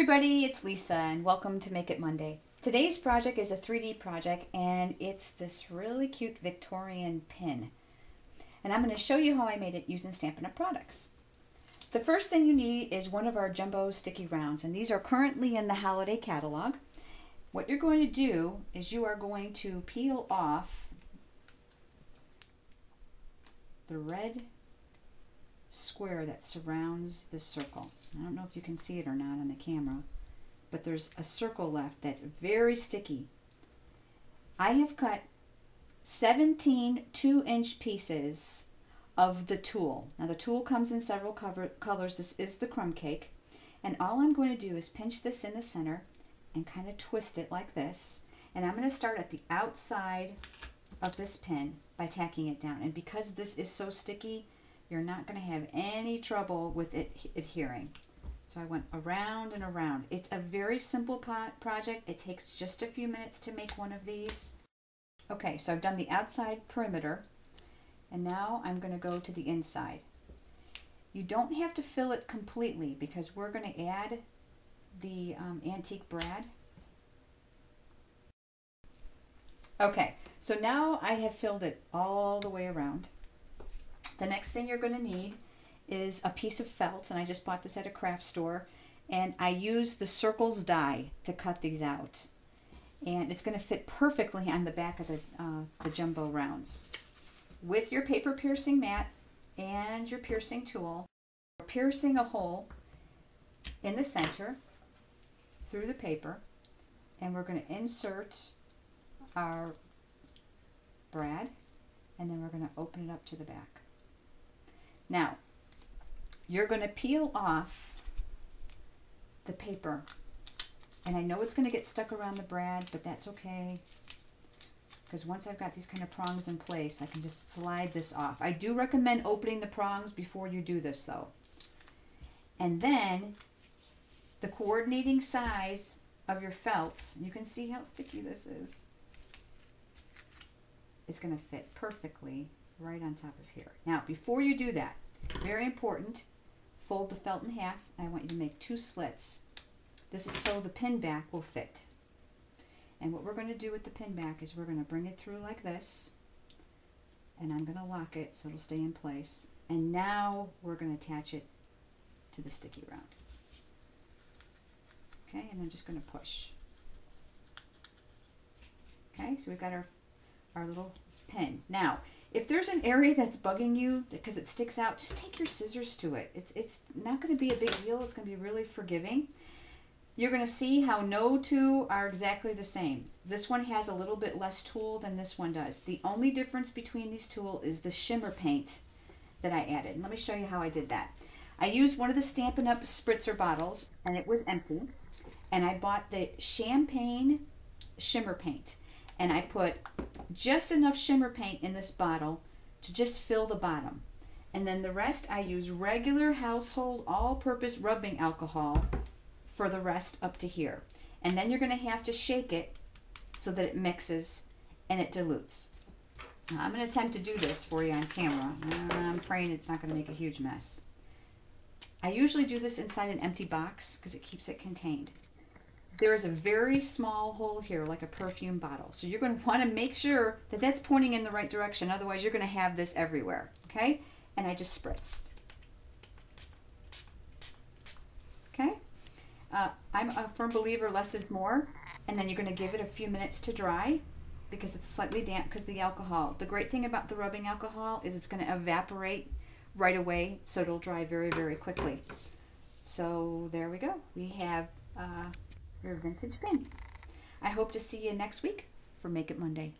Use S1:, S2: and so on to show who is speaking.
S1: everybody, it's Lisa and welcome to Make It Monday. Today's project is a 3D project and it's this really cute Victorian pin. And I'm going to show you how I made it using Stampin' Up! products. The first thing you need is one of our jumbo sticky rounds and these are currently in the holiday catalog. What you're going to do is you are going to peel off the red square that surrounds the circle. I don't know if you can see it or not on the camera, but there's a circle left that's very sticky. I have cut 17 2-inch pieces of the tulle. Now the tulle comes in several cover, colors. This is the crumb cake. And all I'm going to do is pinch this in the center and kind of twist it like this. And I'm going to start at the outside of this pin by tacking it down. And because this is so sticky, you're not going to have any trouble with it adhering. So I went around and around. It's a very simple project. It takes just a few minutes to make one of these. Okay, so I've done the outside perimeter, and now I'm going to go to the inside. You don't have to fill it completely because we're going to add the um, antique brad. Okay, so now I have filled it all the way around. The next thing you're going to need is a piece of felt, and I just bought this at a craft store. And I use the circles die to cut these out. And it's going to fit perfectly on the back of the, uh, the jumbo rounds. With your paper piercing mat and your piercing tool, we're piercing a hole in the center through the paper. And we're going to insert our brad, and then we're going to open it up to the back. Now, you're going to peel off the paper. And I know it's going to get stuck around the brad, but that's okay. Because once I've got these kind of prongs in place, I can just slide this off. I do recommend opening the prongs before you do this, though. And then the coordinating size of your felts, you can see how sticky this is, is going to fit perfectly right on top of here. Now, before you do that, very important, fold the felt in half, I want you to make two slits. This is so the pin back will fit. And what we're going to do with the pin back is we're going to bring it through like this, and I'm going to lock it so it'll stay in place. And now we're going to attach it to the sticky round. Okay, and I'm just going to push. Okay, so we've got our, our little pin. Now, if there's an area that's bugging you because it sticks out, just take your scissors to it. It's, it's not going to be a big deal. It's going to be really forgiving. You're going to see how no two are exactly the same. This one has a little bit less tulle than this one does. The only difference between these tulle is the shimmer paint that I added. And let me show you how I did that. I used one of the Stampin' Up! spritzer bottles, and it was empty. And I bought the Champagne Shimmer Paint. And I put just enough shimmer paint in this bottle to just fill the bottom. And then the rest I use regular household all-purpose rubbing alcohol for the rest up to here. And then you're going to have to shake it so that it mixes and it dilutes. Now, I'm going to attempt to do this for you on camera. I'm praying it's not going to make a huge mess. I usually do this inside an empty box because it keeps it contained there is a very small hole here, like a perfume bottle. So you're going to want to make sure that that's pointing in the right direction. Otherwise, you're going to have this everywhere. Okay? And I just spritzed. Okay? Uh, I'm a firm believer less is more. And then you're going to give it a few minutes to dry because it's slightly damp because the alcohol. The great thing about the rubbing alcohol is it's going to evaporate right away, so it'll dry very, very quickly. So there we go. We have uh, your vintage pin. I hope to see you next week for Make It Monday.